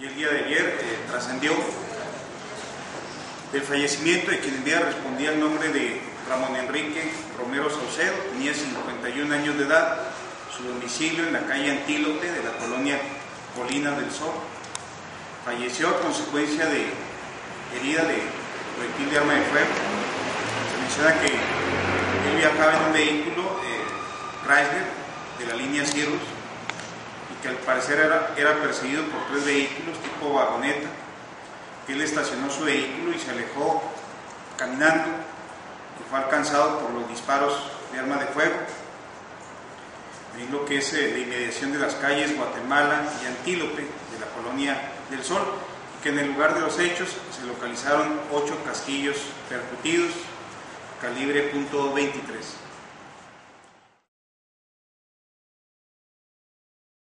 y el día de ayer eh, trascendió el fallecimiento de quien el día respondía el nombre de Ramón Enrique Romero Saucedo, tenía 51 años de edad, su domicilio en la calle Antílope de la colonia Colinas del Sol. Falleció a consecuencia de herida de proyectil de arma de fuego. Se menciona que él viajaba en un vehículo eh, Chrysler de la línea Cirrus que al parecer era, era perseguido por tres vehículos tipo vagoneta, que él estacionó su vehículo y se alejó caminando, que fue alcanzado por los disparos de arma de fuego. En lo que es eh, la inmediación de las calles Guatemala y Antílope de la colonia del Sol, y que en el lugar de los hechos se localizaron ocho casquillos percutidos, calibre .23.